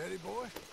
ready, boy?